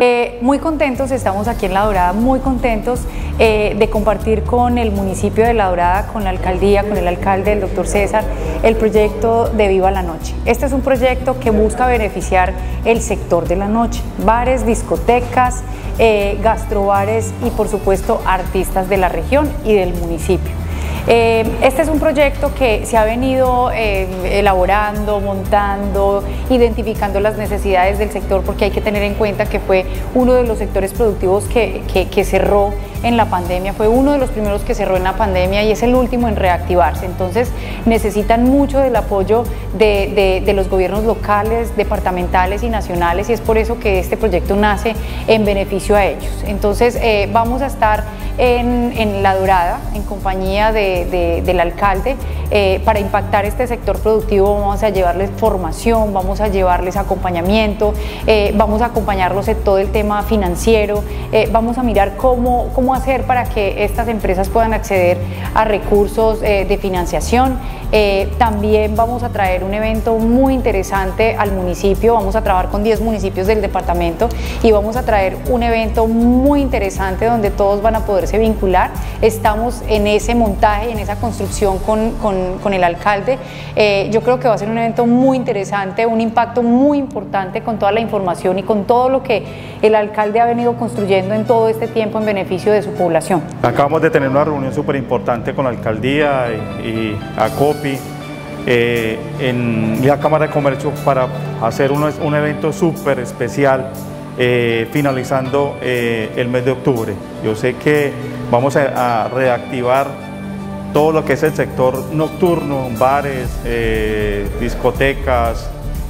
Eh, muy contentos, estamos aquí en La Dorada, muy contentos eh, de compartir con el municipio de La Dorada, con la alcaldía, con el alcalde, el doctor César, el proyecto de Viva la Noche. Este es un proyecto que busca beneficiar el sector de la noche, bares, discotecas, eh, gastrobares y por supuesto artistas de la región y del municipio. Eh, este es un proyecto que se ha venido eh, elaborando, montando, identificando las necesidades del sector porque hay que tener en cuenta que fue uno de los sectores productivos que, cerró en la pandemia, fue uno de los primeros que cerró en la pandemia y es el último en reactivarse. Entonces necesitan mucho del apoyo de, los gobiernos locales, departamentales y nacionales y es por eso que este proyecto nace en beneficio a ellos. Entonces eh, vamos a estar en, La Dorada, en compañía del alcalde, eh, para impactar este sector productivo vamos a llevarles formación, vamos a llevarles acompañamiento, eh, vamos a acompañarlos en todo el tema financiero, vamos a mirar cómo, cómo hacer para que estas empresas puedan acceder a recursos de financiación. también vamos a traer un evento muy interesante al municipio, vamos a trabajar con 10 municipios del departamento y vamos a traer un evento muy interesante donde todos van a poderse vincular. Estamos en ese montaje, en esa construcción con, con, el alcalde. Eh, yo creo que va a ser un evento muy interesante, un impacto muy importante con toda la información y con todo lo que el alcalde ha venido construyendo en todo este tiempo en beneficio de su población. Acabamos de tener una reunión súper importante con la alcaldía y, y ACOPI. Eh, en la Cámara de Comercio para hacer un, evento súper especial eh, finalizando eh, el mes de octubre. Yo sé que vamos a, reactivar todo lo que es el sector nocturno, bares,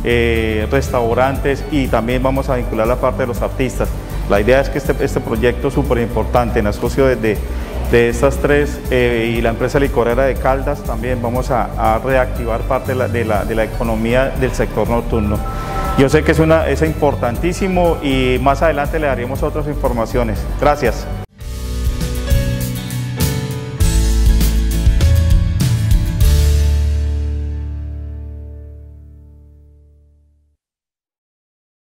eh, restaurantes y también vamos a vincular la parte de los artistas. La idea es que este, este proyecto es súper importante, en asocio de, de estas tres y la empresa licorera de Caldas también vamos a, reactivar parte de la, de la economía del sector nocturno. Yo sé que es, una, es importantísimo y más adelante le daremos otras informaciones. Gracias.